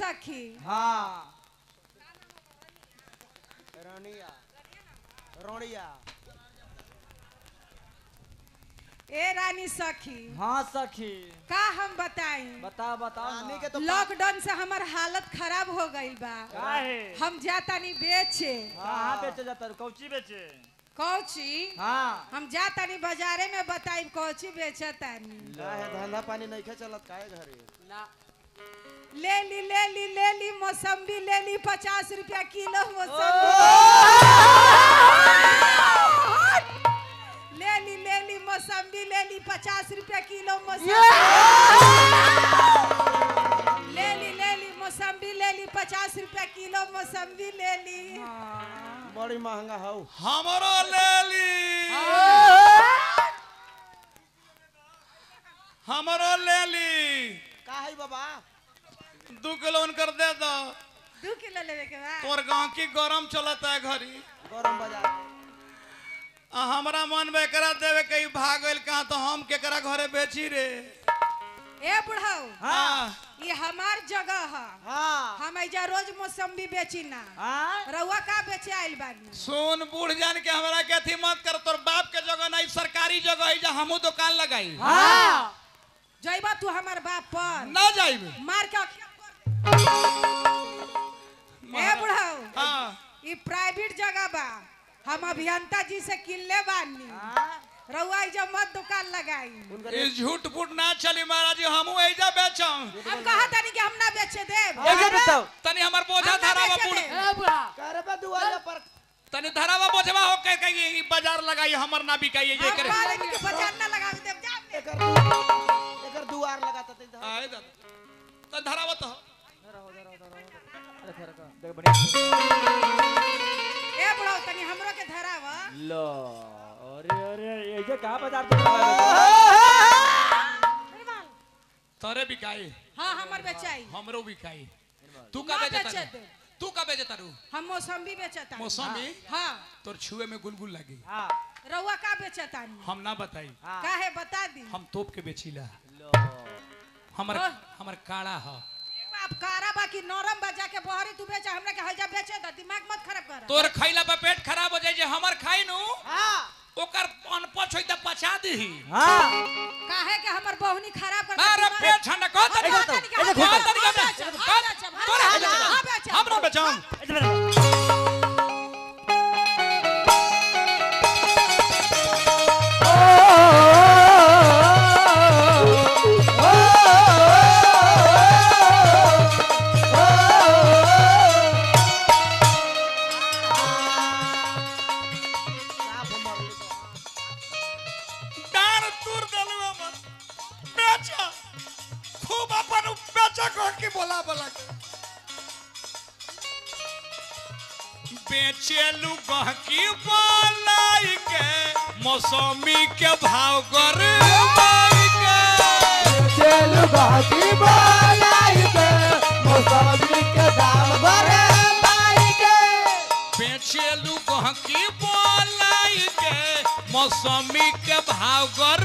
हाँ सखी हाँ रोनिया रोनिया ए रानी सखी हाँ सखी का हम बताई बताओ बताओ रानी के तो लॉकडाउन से हमार हालत खराब हो गई बा। हम जाता नहीं बेचे। कहाँ बेचे जाता कौची बेचे? कौची? हाँ। हम जाता नहीं बाजारे में बताई कौची बेचता नहीं। धंधा पानी नहीं खे चलत काहे घरे ले ली ले ली ले ली मौसम्बी ले ली पचास रुपया किलो मौसम्बी। ले ली ले ली मौसम्बी ले ली पचास रुपया किलो मौसम्बी। ले ली ले ली मौसम्बी ले ली पचास रुपया किलो मौसम्बी ले ली बड़ी महँगा हौ। हमरो ले ली हमरो ले ली का है बाबा? दू किलो उनकर दे दो। दू किलो लेवे के बा। तोर गाँव की गरम चलता है घरी गरम बाज़ार आ हमरा मन में एकरा देवे कहीं भाग गइल कहाँ तो हम केकरा घरे बेची रे। ए बुढ़ाऊ हाँ। ये हमार जगह है। हाँ। हम ऐजा रोज मौसम्बी बेची ना। हाँ। रउआ का बेचे आइल बानी? सुन बूढ़ जान के हमरा के अथी मत कर तोर बाप के जगह नहीं सरकारी जगह है जहाँ हमू दुकान लगाई। हाँ। जइबा तू हमार बाप पर। ना जाइबे। मार के। ए बुढ़ाऊ हाँ ई प्राइवेट जगह बा। हम अभियंता जी से किल्ले बानी। रउआ ऐजा मत दुकान लगाई। ये झूठ फूट ना चली महाराज जी हमू ऐजा बेचम। हम कहा तनी कि हम ना बेचे देब? ऐसे बताओ तनी हमर बोझा धरावा बूढ़ देब। करे बा पर। तनी धरावा बोझवा हो के कहीं ई बाज़ार लगाई हमर ना बिकाई ये करे। बाज़ार ना लगावे देब जा दुआर लगाता ते इधर। आए दादा। तन तो। अरे खैर का, देख बढ़िया। ए बुढ़ाऊ तनी हमरो के धरावा लो अरे अरे ये जे कहाँ बाज़ार तो लगा बिकाई हाँ हमर बेचाई। हमरो बिकाई तू का ना बेचे बेचे तारू दे। तू का बेचे तारू हम मौसम्बी बेचता मौसमी हाँ। तोर छुए में गुलगुल लगी। हाँ। रउआ का बेचता हम ना बताई। हाँ। काहे बता दी? हम तोप के बेचीला लो। हमर हाँ। हमर काड़ा ह आप कारा बाकी नरम बजा के बहरी तू बेचा हमरा के हजा बेचे त दिमाग मत खराब कर तोर खैला पे पेट खराब हो जाए जे हमर खाई नु हाँ ओकर अनपच होई त पचा दीही हाँ काहे के हमर बहुनी खराब कर अरे पेट ठंडा कह त ऐसे तो, हमरा कह के बोला बोला। बेचेलू गहकी बोलाई के मौसमी के भाव कर बाकी बोलाई के मौसमी के दाम भरे पाई के बेचेलू गहकी बोलाई के मौसमी के भाव कर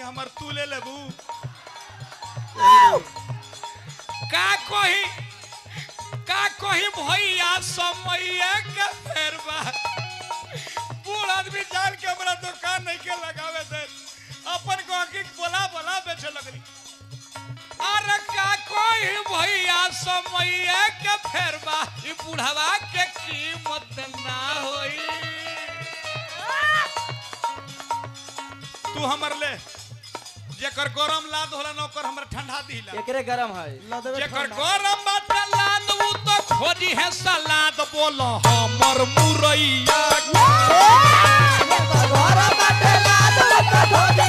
कि हमर तू ले लेबू का कही का कही भैया समय के फेर बा? बूढ़ आदमी जान के हमरा दुकान नहीं के लगावे दे। अपन गहकी बोला बोला बेचे लगली। अरे का कोई भैया समय के फेर बा? ई बुढ़वा के कीमत ना होई। तू हमर ले। जेकर गरम लाद होला न ओकर हमर ठंडा दिला। एकरे गरम है। जेकर गरम बात लाद उ तो खोजी है सलाद बोल हमर मुरैया। गरम बाटे लाद तो धोती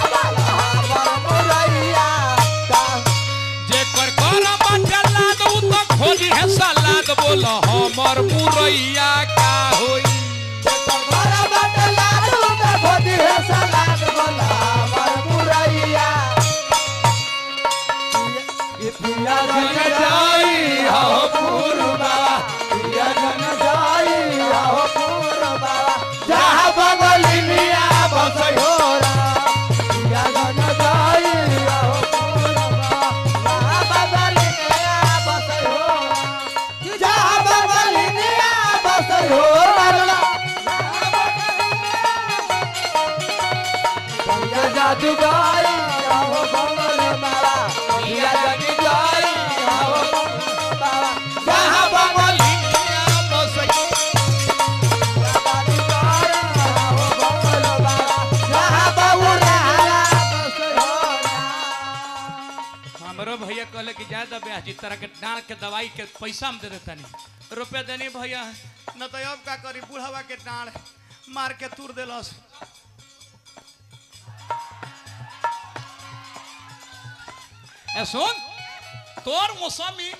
हमर मुरैया जेकर गरम बात लाद उ तो खोजी है सलाद बोल हमर मुरैया। जाई हो पुरबा कि ज़्यादा ब्याह जी तरह के डांड के, दवाई के पैसा हम दे देतानी रुपया देनी भैया, न तो अब का करी, बुढ़ावा के डांड मार के तूर देलस सुन, तोर मौसमी,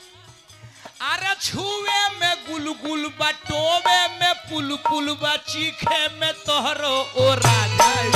अरे छुए में गुलगुल बा टोवे में पुल पुल बा, चीखे में तोहरो ओ राजा।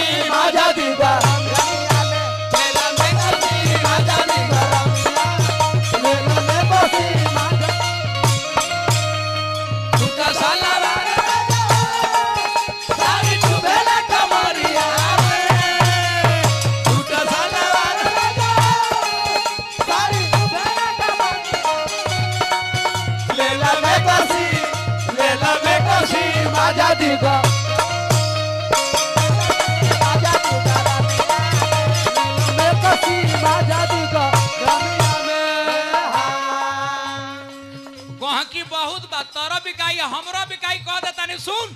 में बसी गहकी बहुत बा तोरा बिकाई हमरो बिकाई कह देता नहीं सुन।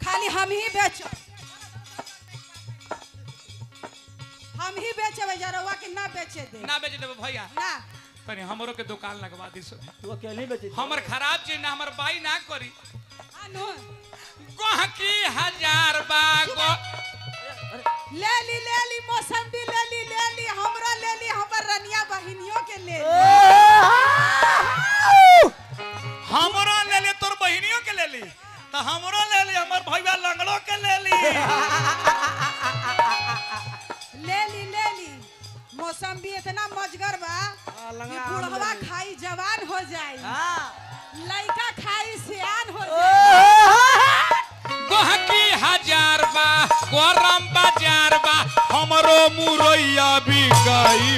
खाली हम ही बेच। हम ही बेचे जरवा के ना बेचे दे। ना बेच देबो भैया। ना। तनी हमरो के दुकान लगवा दी सो तू अकेले बेची हमर खराब चीज़ ना हमर बाई ना करी। आनो गहकी हज़ार तो हमरो ले ली हमर भैया लंगड़ो के ले ली। ले ली ले ली। मौसम्बी इतना मजगर बा कि बुढ़वा खाई जवान हो जाई। हाँ। लड़का खाई सियान हो जाई। गहकी हज़ार बा गरम बाज़ार बा हमरो मुरैया बिकाई हो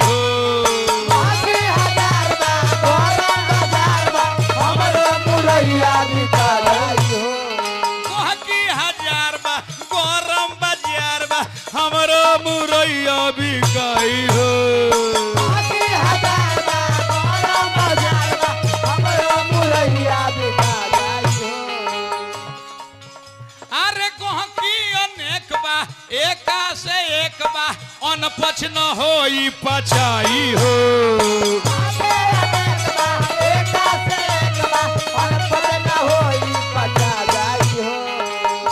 न पछ पचाई हो।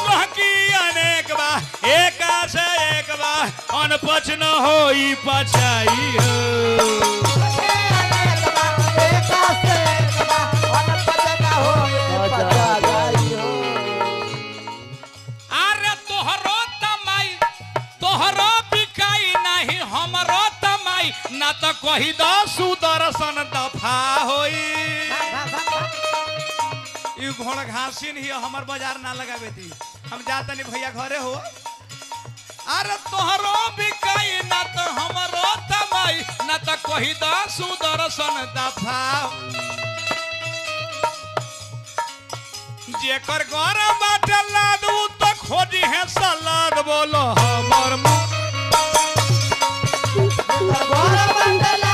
न हो एका एक अनपछ न होई पचाई हो। घोड़ घासिन ही हमर बाज़ार ना लगावे दी। हम जाता नहीं भैया घरे हो। अरे तोहरो बिकाई ना तो हमरो तमाई, ना तो कही दा सुदर्शन दफ़ा जेकर घर बाटे लाद तो खोजी है सलाद बोलो हमर मुँह ओए!